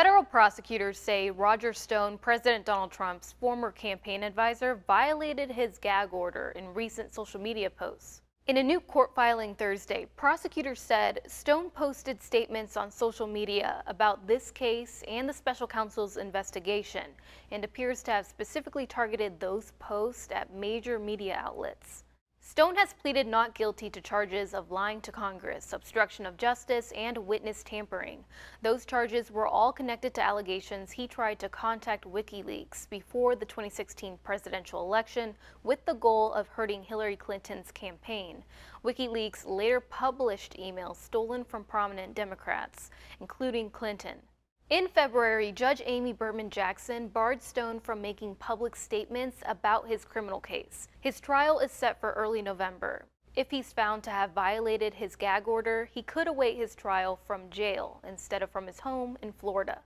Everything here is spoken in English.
Federal prosecutors say Roger Stone, President Donald Trump's former campaign advisor, violated his gag order in recent social media posts. In a new court filing Thursday, prosecutors said Stone posted statements on social media about this case and the special counsel's investigation and appears to have specifically targeted those posts at major media outlets. Stone has pleaded not guilty to charges of lying to Congress, obstruction of justice, and witness tampering. Those charges were all connected to allegations he tried to contact WikiLeaks before the 2016 presidential election with the goal of hurting Hillary Clinton's campaign. WikiLeaks later published emails stolen from prominent Democrats, including Clinton. In February, Judge Amy Berman Jackson barred Stone from making public statements about his criminal case. His trial is set for early November. If he's found to have violated his gag order, he could await his trial from jail instead of from his home in Florida.